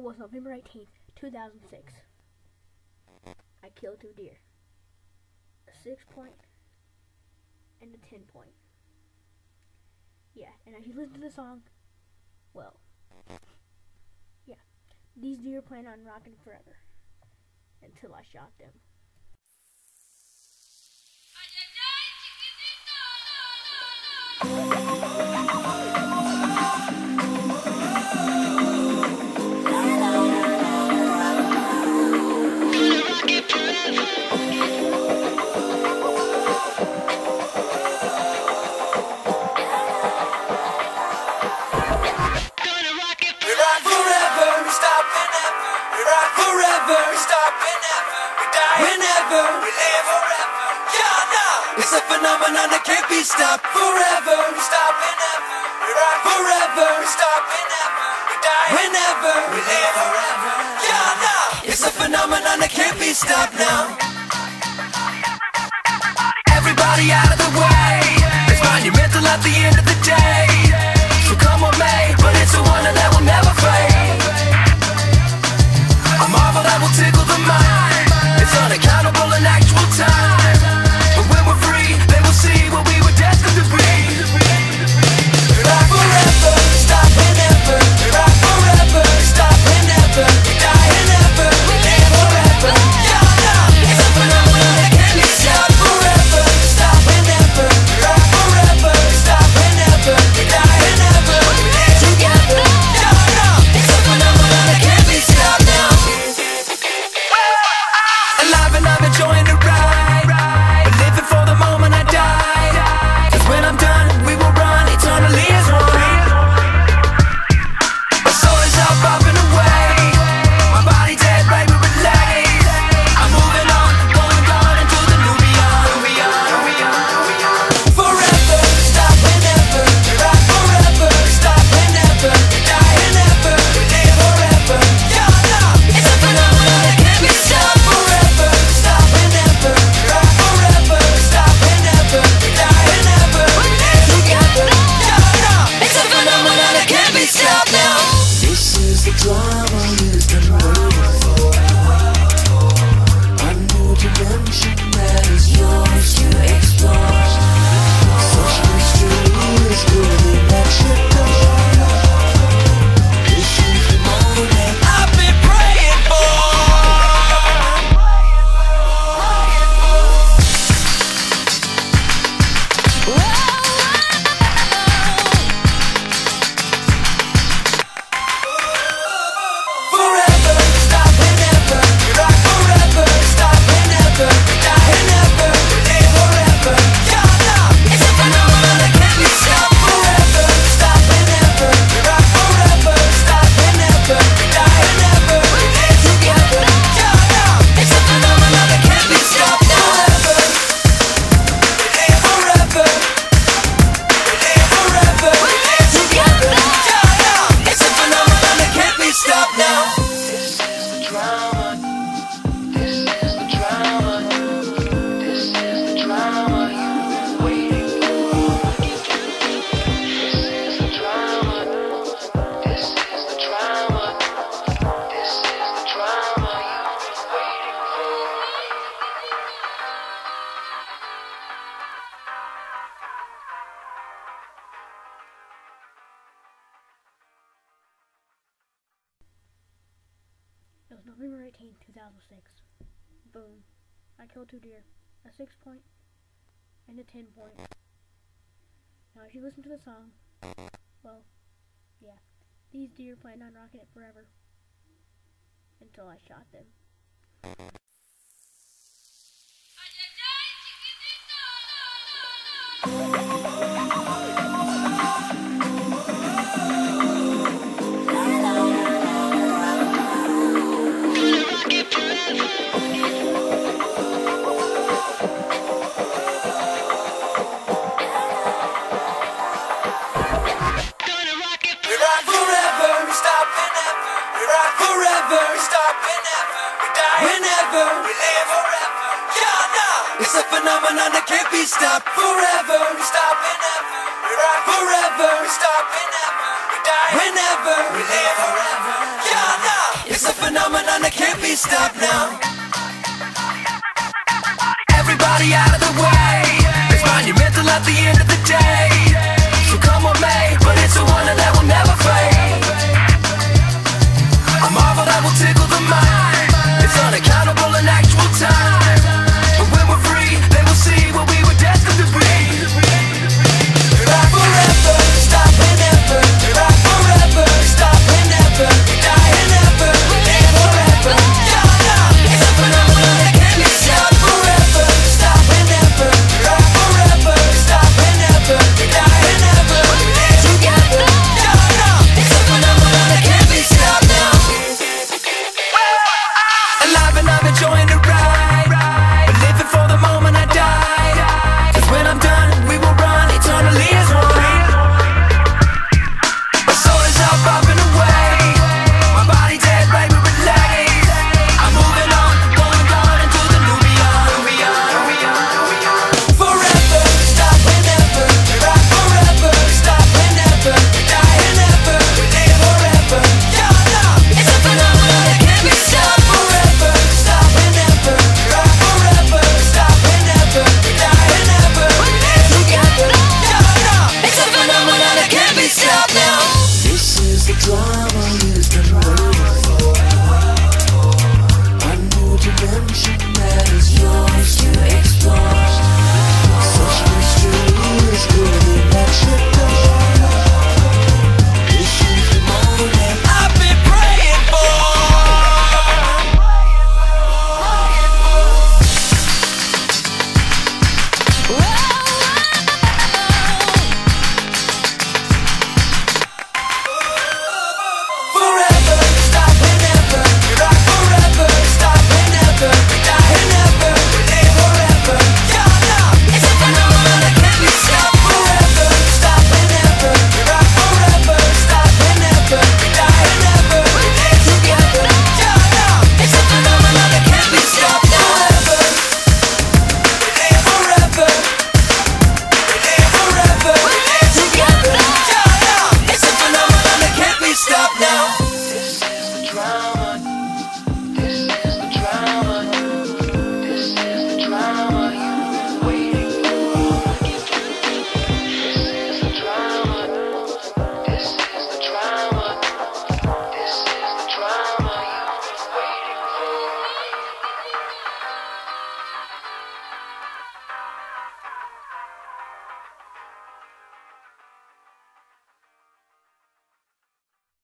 It was November 18th, 2006. I killed two deer. A six point and a ten point. Yeah, and as you listen to the song, well, yeah, these deer plan on rocking forever until I shot them. Whenever. We die whenever, we live forever. It's a phenomenon that can't be stopped. Forever, we stop whenever. We rock forever, we stop whenever. We die whenever, we live forever. It's a phenomenon that can't be stopped now. Everybody out of the way. It's monumental at the end This is It was November 18th, 2006. Boom. I killed two deer. A six point and a ten point. Now, if you listen to the song, well, yeah, these deer planned on rocking it forever until I shot them. It's a phenomenon that can't be stopped. Forever, we stop forever, we stop. We die whenever, we live forever. Yeah, no, stop now. Everybody out of the way. It's monumental at the end of the day.